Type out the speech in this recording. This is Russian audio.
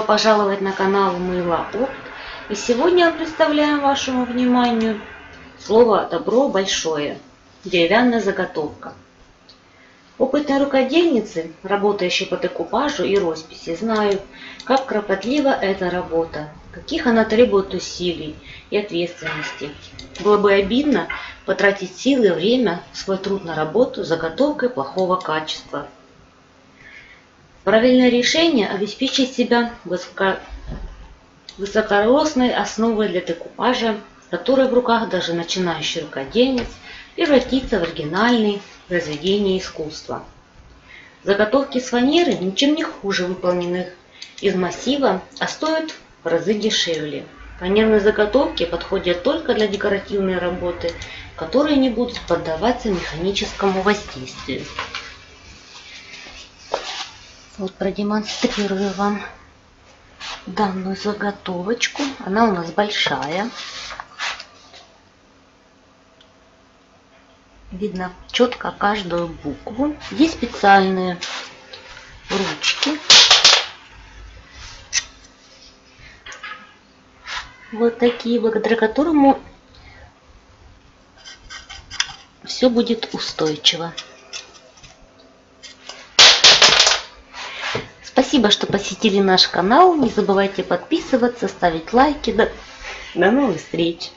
пожаловать на канал Мыло Опт. И сегодня представляем вашему вниманию слово «добро большое» – деревянная заготовка. Опытные рукодельницы, работающие по декупажу и росписи, знают, как кропотлива эта работа, каких она требует усилий и ответственности. Было бы обидно потратить силы и время, свой труд на работу заготовкой плохого качества. Правильное решение обеспечить себя высоко... основой для декупажа, которая в руках даже начинающий рукодельниц превратится в оригинальный произведение искусства. Заготовки с фанеры ничем не хуже выполненных из массива, а стоят в разы дешевле. Фанерные заготовки подходят только для декоративной работы, которые не будут поддаваться механическому воздействию. Вот продемонстрирую вам данную заготовочку. Она у нас большая. Видно четко каждую букву. Есть специальные ручки. Вот такие, благодаря которому все будет устойчиво. Спасибо, что посетили наш канал. Не забывайте подписываться, ставить лайки. До, до новых встреч!